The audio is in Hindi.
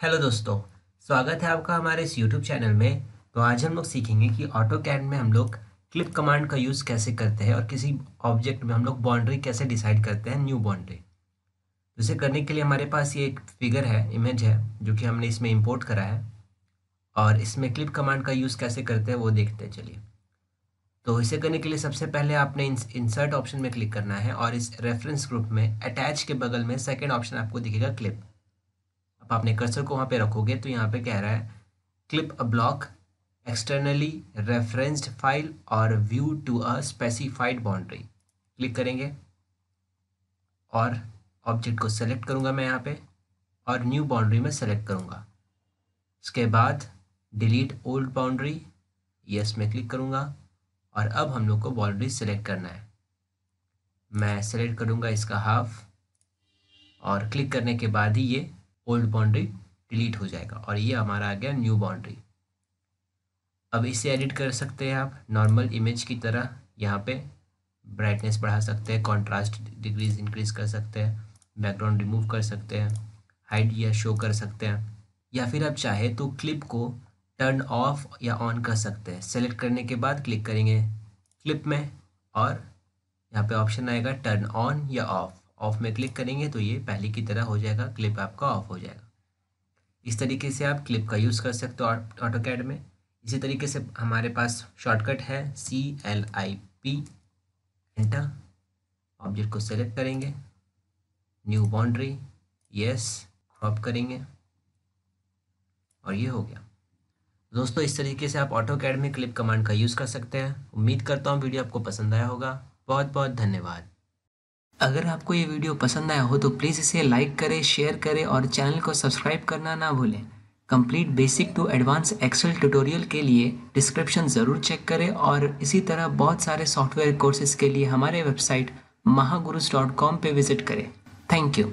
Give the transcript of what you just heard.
हेलो दोस्तों, स्वागत है आपका हमारे इस यूट्यूब चैनल में। तो आज हम लोग सीखेंगे कि ऑटो कैड में हम लोग क्लिप कमांड का यूज़ कैसे करते हैं और किसी ऑब्जेक्ट में हम लोग बाउंड्री कैसे डिसाइड करते हैं न्यू बाउंड्री तो इसे करने के लिए हमारे पास ये एक फिगर है इमेज है, जो कि हमने इसमें इम्पोर्ट करा है। और इसमें क्लिप कमांड का यूज़ कैसे करते हैं, वो देखते हैं, चलिए। तो इसे करने के लिए सबसे पहले आपने इंसर्ट ऑप्शन में क्लिक करना है और इस रेफरेंस ग्रुप में अटैच के बगल में सेकेंड ऑप्शन आपको दिखेगा क्लिप अब आपने कर्सर को वहाँ पे रखोगे तो यहाँ पे कह रहा है clip a block externally referenced file और view to a specified boundary click करेंगे और ऑब्जेक्ट को सेलेक्ट करूँगा मैं यहाँ पे और न्यू बाउंड्री में सेलेक्ट करूँगा। उसके बाद डिलीट ओल्ड बाउंड्री यस में क्लिक करूँगा और अब हम लोग को बाउंड्री सेलेक्ट करना है। मैं सेलेक्ट करूँगा इसका हाफ़ और क्लिक करने के बाद ही ये ओल्ड बाउंड्री डिलीट हो जाएगा और ये हमारा आ गया न्यू बाउंड्री अब इसे एडिट कर सकते हैं आप। नॉर्मल इमेज की तरह यहाँ पे ब्राइटनेस बढ़ा सकते हैं कॉन्ट्रास्ट डिग्रीज इंक्रीज कर सकते हैं बैकग्राउंड रिमूव कर सकते हैं हाइड या शो कर सकते हैं। या फिर आप चाहे तो क्लिप को टर्न ऑफ़ या ऑन कर सकते हैं। सेलेक्ट करने के बाद क्लिक करेंगे क्लिप में और यहाँ पे ऑप्शन आएगा टर्न ऑन या ऑफ़ ऑफ़ में क्लिक करेंगे तो ये पहले की तरह हो जाएगा क्लिप आपका ऑफ़ हो जाएगा। इस तरीके से आप क्लिप का यूज़ कर सकते हो ऑटो कैड में। इसी तरीके से हमारे पास शॉर्टकट है C L I P enter object को सेलेक्ट करेंगे। न्यू बाउंड्री यस क्रॉप करेंगे। और ये हो गया। दोस्तों, इस तरीके से आप ऑटो कैड में क्लिप कमांड का यूज़ कर सकते हैं। उम्मीद करता हूँ वीडियो आपको पसंद आया होगा। बहुत बहुत धन्यवाद। अगर आपको ये वीडियो पसंद आया हो तो प्लीज़ इसे लाइक करें, शेयर करें और चैनल को सब्सक्राइब करना ना भूलें। Complete basic to advance Excel tutorial के लिए डिस्क्रिप्शन ज़रूर चेक करें और इसी तरह बहुत सारे सॉफ्टवेयर कोर्सेज के लिए हमारे वेबसाइट महागुरुज डॉट कॉम पर विज़िट करें। Thank you.